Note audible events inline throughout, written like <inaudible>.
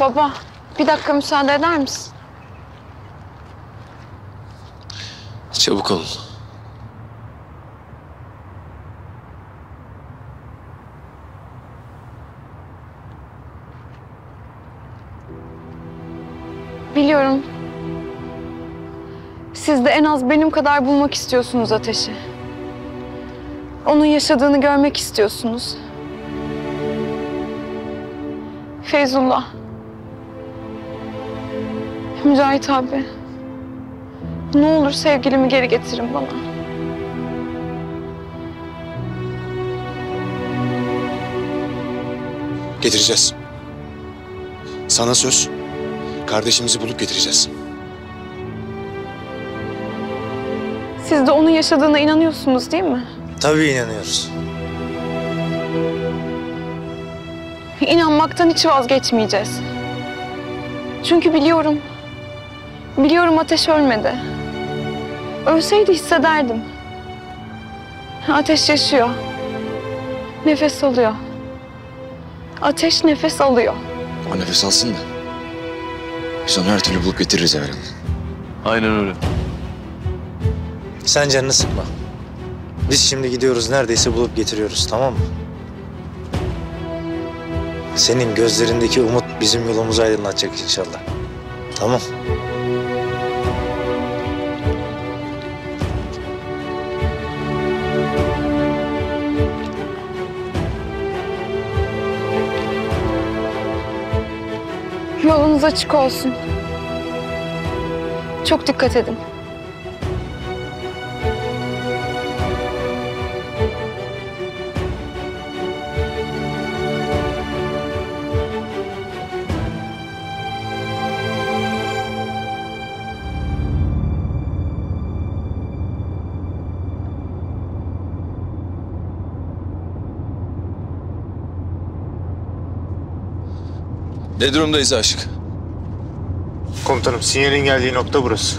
Baba, bir dakika müsaade eder misin? Çabuk olun. Biliyorum. Siz de en az benim kadar bulmak istiyorsunuz ateşi. Onun yaşadığını görmek istiyorsunuz. Feyzullah. Mücahit abi. Ne olur sevgilimi geri getirin bana. Getireceğiz. Sana söz. Kardeşimizi bulup getireceğiz. Siz de onun yaşadığına inanıyorsunuz değil mi? Tabii inanıyoruz. İnanmaktan hiç vazgeçmeyeceğiz. Çünkü biliyorum. Biliyorum ateş ölmedi. Ölseydi hissederdim. Ateş yaşıyor. Nefes alıyor. Ateş nefes alıyor. O nefes alsın da. Biz onu her türlü bulup getiririz Evren. Aynen öyle. Sen canını sıkma. Biz şimdi gidiyoruz neredeyse bulup getiriyoruz tamam mı? Senin gözlerindeki umut bizim yolumuzu aydınlatacak inşallah. Tamam. Yolunuz açık olsun. Çok dikkat edin. Ne durumdayız aşık? Komutanım sinyalin geldiği nokta burası.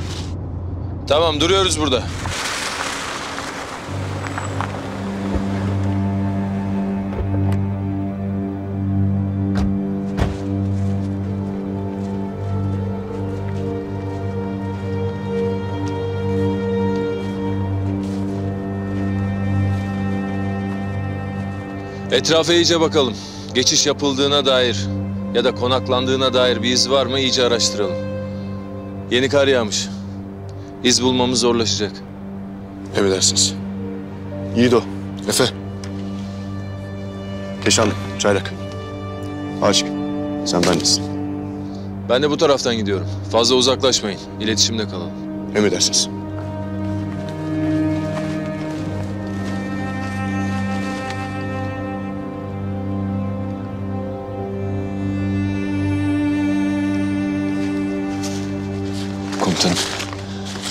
Tamam duruyoruz burada. Etrafa iyice bakalım. Geçiş yapıldığına dair ya da konaklandığına dair bir iz var mı iyice araştıralım. Yeni kar yağmış. İz bulmamız zorlaşacak. Emredersiniz. Yiğido, Efe. Keşan, Çaylak. Aşık, sen bendesin. Ben de bu taraftan gidiyorum. Fazla uzaklaşmayın. İletişimde kalalım. Emredersiniz. Komutanım.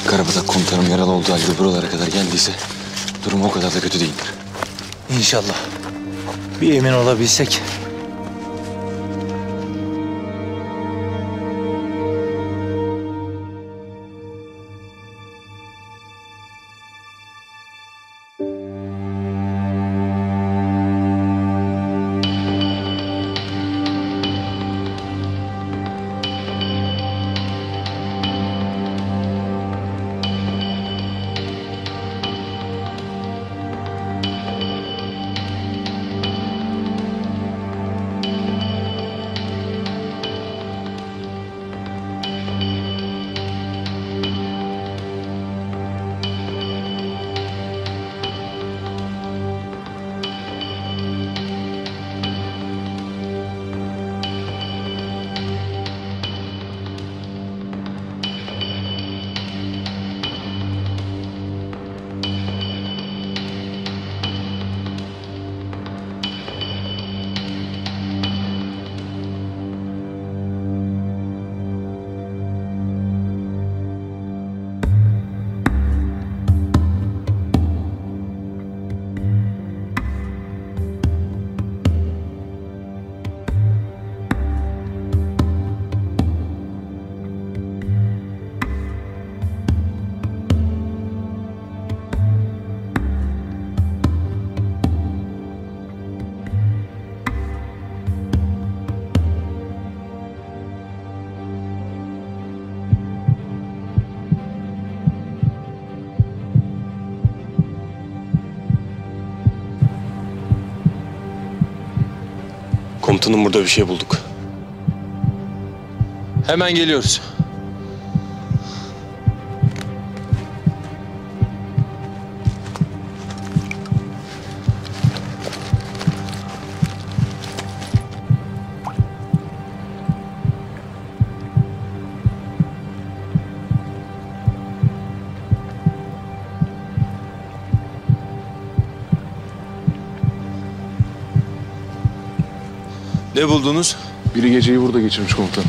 Karabatak komutanım yaralı olduğu halde buralara kadar geldiyse durum o kadar da kötü değildir. İnşallah. Bir emin olabilsek. Komutanım burada bir şey bulduk. Hemen geliyoruz. Ne buldunuz? Biri geceyi burada geçirmiş komutanım.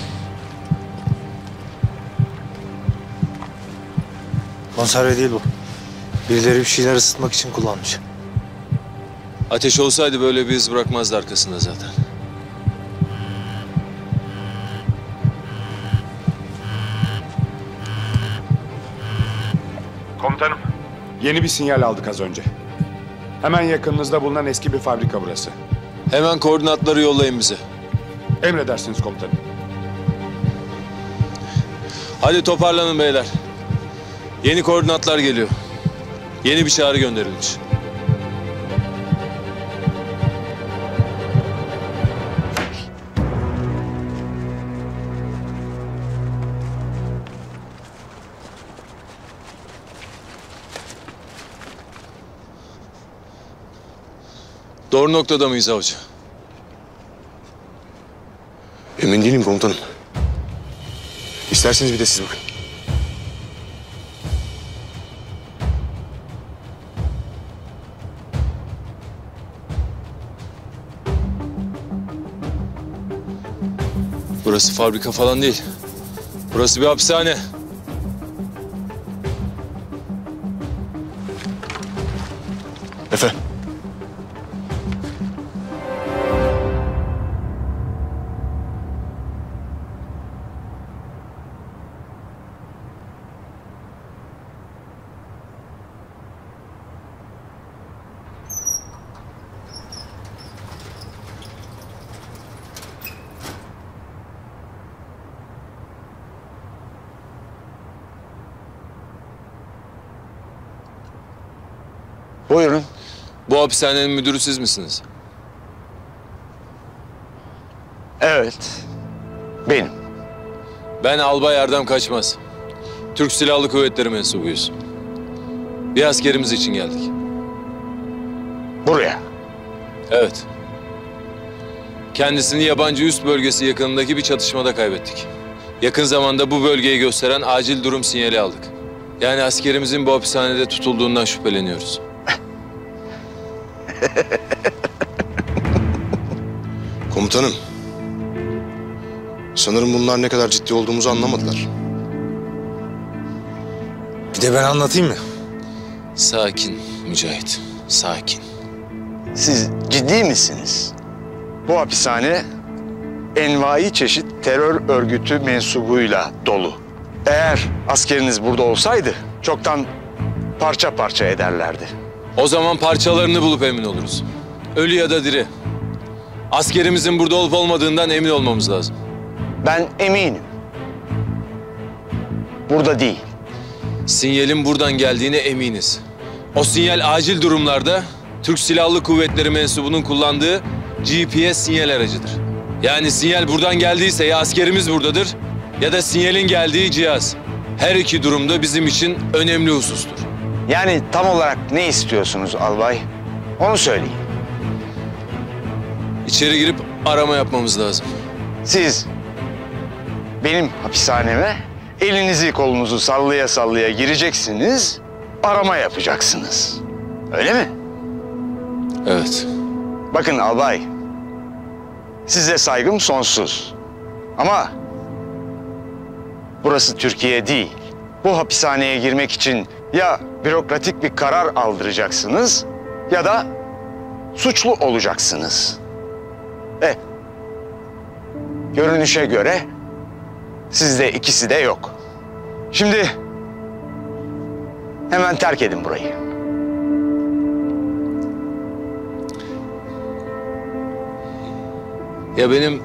Konserve değil bu. Birileri bir şeyler ısıtmak için kullanmış. Ateş olsaydı böyle bir iz bırakmazdı arkasında zaten. Komutanım, yeni bir sinyal aldık az önce. Hemen yakınınızda bulunan eski bir fabrika burası. Hemen koordinatları yollayın bize. Emredersiniz komutanım. Hadi toparlanın beyler. Yeni koordinatlar geliyor. Yeni bir çağrı gönderilmiş. Doğru noktada mıyız avcı? Emin değilim komutanım. İsterseniz bir de siz bakın. Burası fabrika falan değil. Burası bir hapishane. Buyurun. Bu hapishanenin müdürü siz misiniz? Evet. Benim. Ben Albay Erdem Kaçmaz. Türk Silahlı Kuvvetleri mensubuyuz. Bir askerimiz için geldik. Buraya. Evet. Kendisini yabancı üst bölgesi yakınındaki bir çatışmada kaybettik. Yakın zamanda bu bölgeyi gösteren acil durum sinyali aldık. Yani askerimizin bu hapishanede tutulduğundan şüpheleniyoruz. <laughs> Komutanım. Sanırım bunlar ne kadar ciddi olduğumuzu anlamadılar. Bir de ben anlatayım mı? Sakin Mücahit, sakin. Siz ciddi misiniz? Bu hapishane envai çeşit terör örgütü mensubuyla dolu. Eğer askeriniz burada olsaydı çoktan parça parça ederlerdi. O zaman parçalarını bulup emin oluruz. Ölü ya da diri. Askerimizin burada olup olmadığından emin olmamız lazım. Ben eminim. Burada değil. Sinyalin buradan geldiğine eminiz. O sinyal acil durumlarda Türk Silahlı Kuvvetleri mensubunun kullandığı GPS sinyal aracıdır. Yani sinyal buradan geldiyse ya askerimiz buradadır ya da sinyalin geldiği cihaz. Her iki durumda bizim için önemli husustur. Yani tam olarak ne istiyorsunuz albay? Onu söyleyin. İçeri girip arama yapmamız lazım. Siz benim hapishaneme elinizi kolunuzu sallaya sallaya gireceksiniz, arama yapacaksınız. Öyle mi? Evet. Bakın albay, size saygım sonsuz. Ama burası Türkiye değil. Bu hapishaneye girmek için ya bürokratik bir karar aldıracaksınız ya da suçlu olacaksınız. E, görünüşe göre sizde ikisi de yok. Şimdi hemen terk edin burayı. Ya benim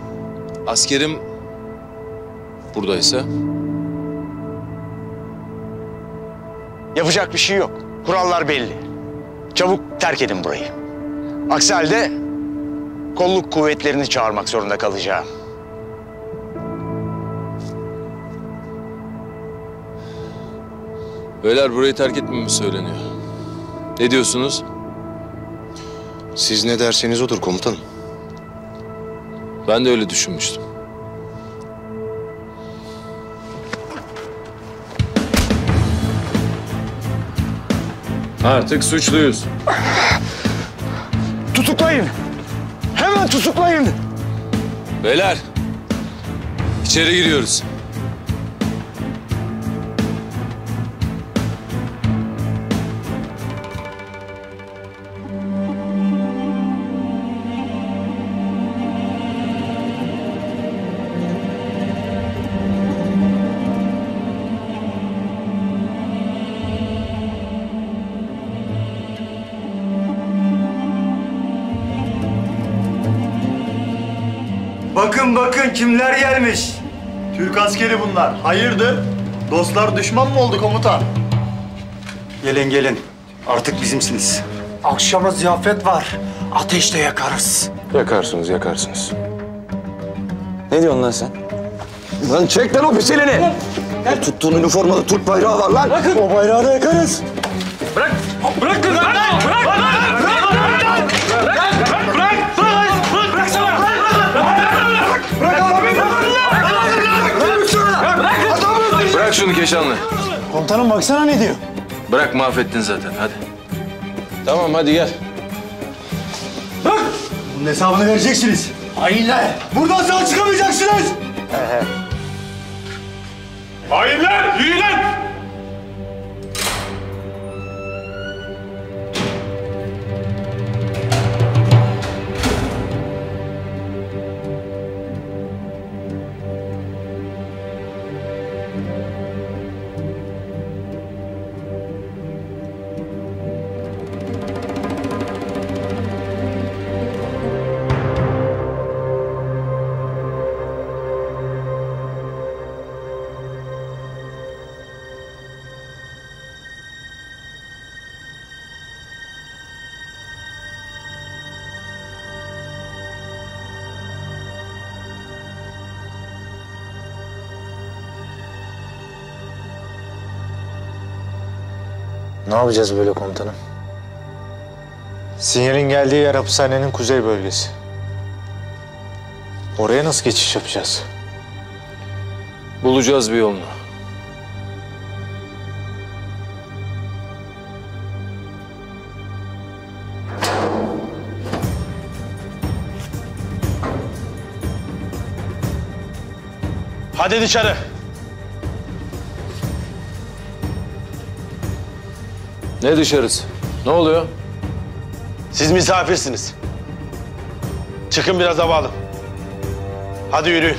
askerim buradaysa? Yapacak bir şey yok. Kurallar belli. Çabuk terk edin burayı. Aksi halde kolluk kuvvetlerini çağırmak zorunda kalacağım. Beyler burayı terk etmemiz söyleniyor. Ne diyorsunuz? Siz ne derseniz odur komutanım. Ben de öyle düşünmüştüm. Artık suçluyuz. Tutuklayın! Hemen tutuklayın! Beyler, içeri giriyoruz. Bakın bakın kimler gelmiş. Türk askeri bunlar. Hayırdır? Dostlar düşman mı oldu komutan? Gelin gelin. Artık bizimsiniz. Akşama ziyafet var. Ateşte yakarız. Yakarsınız, yakarsınız. Ne diyorsun lan sen? Lan çek lan o pis elini. O tuttuğun üniformada Türk bayrağı var lan. O bayrağı da yakarız. Bırak şunu Keşanlı. Komutanım baksana ne diyor. Bırak mahvettin zaten hadi. Tamam hadi gel. Bunun hesabını vereceksiniz. Hainler. Buradan sağ çıkamayacaksınız. Hainler! Yürüyün lan! Ne yapacağız böyle komutanım? Sinyalin geldiği yer hapishanenin kuzey bölgesi. Oraya nasıl geçiş yapacağız? Bulacağız bir yolunu. Hadi dışarı. Ne dışarısı? Ne oluyor? Siz misafirsiniz. Çıkın biraz hava alın. Hadi yürüyün.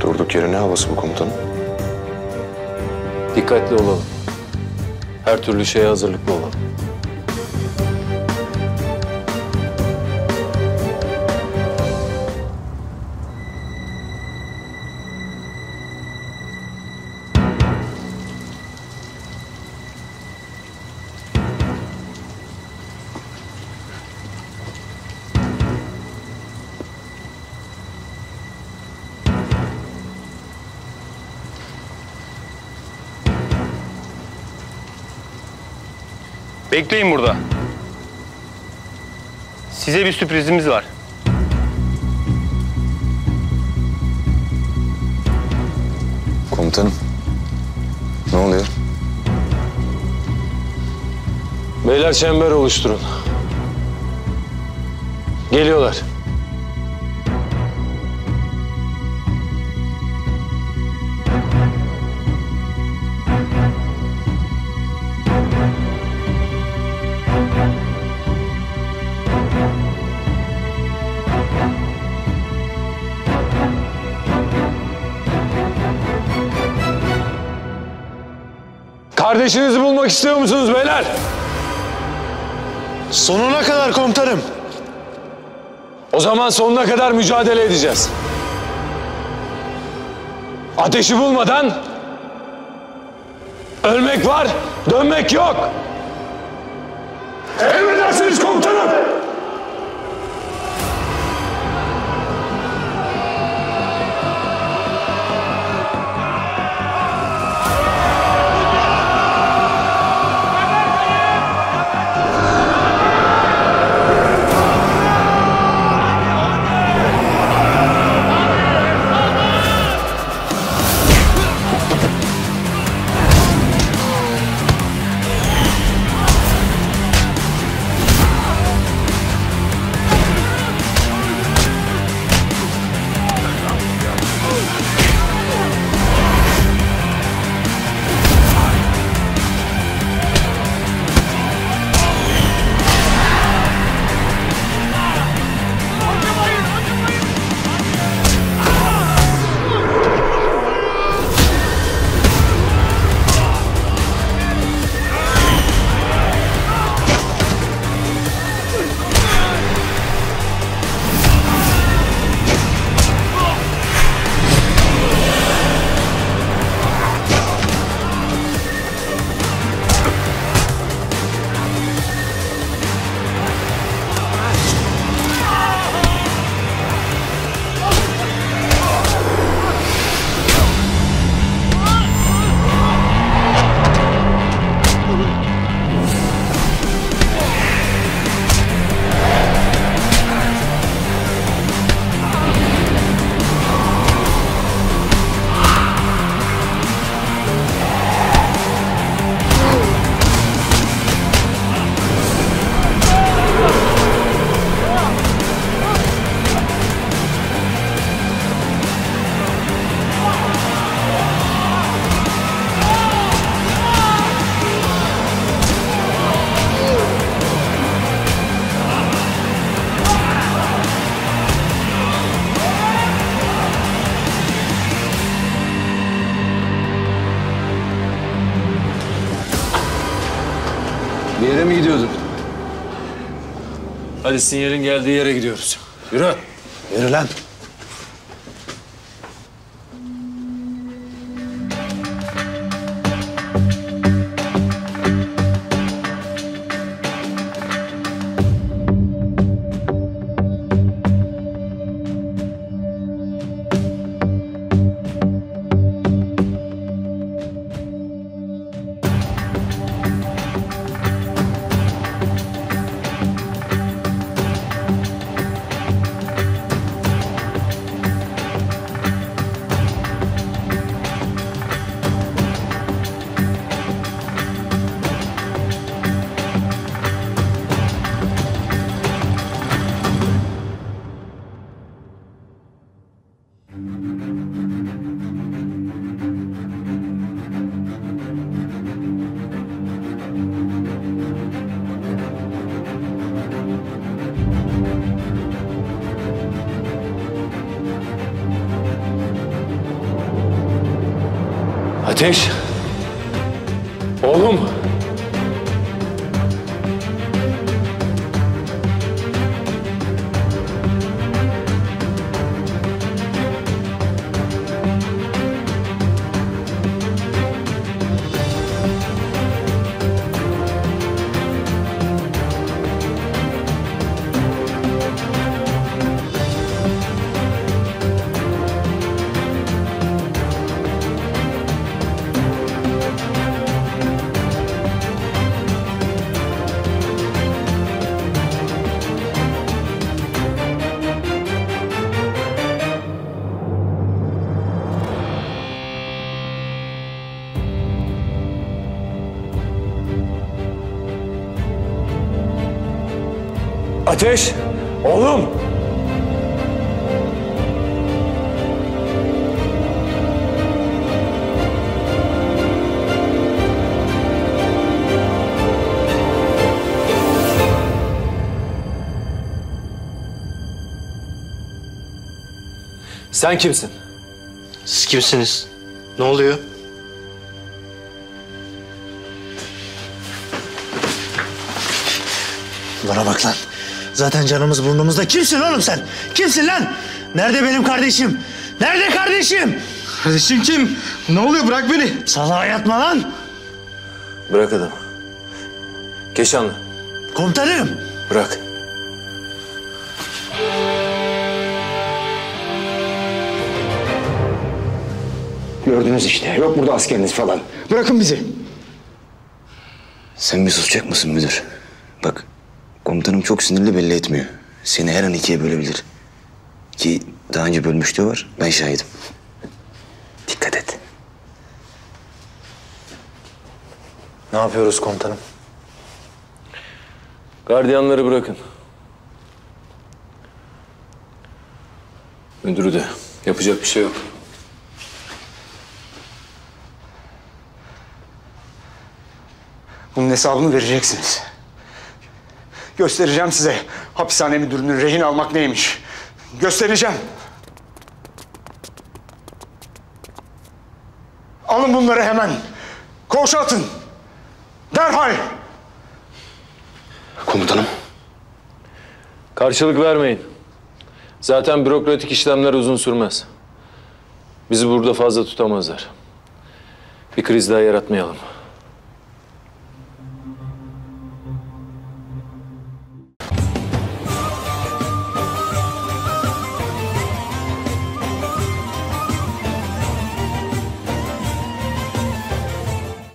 Durduk yere ne havası bu komutanım? Dikkatli olalım. Her türlü şeye hazırlıklı olalım. Bekleyin burada. Size bir sürprizimiz var. Komutanım. Ne oluyor? Beyler çember oluşturun. Geliyorlar. Kardeşinizi bulmak istiyor musunuz beyler? Sonuna kadar komutanım. O zaman sonuna kadar mücadele edeceğiz. Ateşi bulmadan ölmek var, dönmek yok. Emredersiniz komutanım. Bir yere mi gidiyordun? Hadi sinyalin geldiği yere gidiyoruz. Yürü. Yürü lan. Ateş. Ateş. Oğlum. Sen kimsin? Siz kimsiniz? Ne oluyor? Bana bak lan. Zaten canımız burnumuzda. Kimsin oğlum sen? Kimsin lan? Nerede benim kardeşim? Nerede kardeşim? Kardeşim kim? Ne oluyor bırak beni. Salağa yatma lan. Bırak adamı. Keşanlı. Komutanım. Bırak. Gördünüz işte. Yok burada askeriniz falan. Bırakın bizi. Sen bir susacak mısın müdür? Bak komutanım çok sinirli belli etmiyor. Seni her an ikiye bölebilir. Ki daha önce bölmüştü var. Ben şahidim. Dikkat et. Ne yapıyoruz komutanım? Gardiyanları bırakın. Müdürü de. Yapacak bir şey yok. Bunun hesabını vereceksiniz. Göstereceğim size hapishane müdürünün rehin almak neymiş. Göstereceğim. Alın bunları hemen. Koğuşa atın. Derhal. Komutanım. Karşılık vermeyin. Zaten bürokratik işlemler uzun sürmez. Bizi burada fazla tutamazlar. Bir kriz daha yaratmayalım.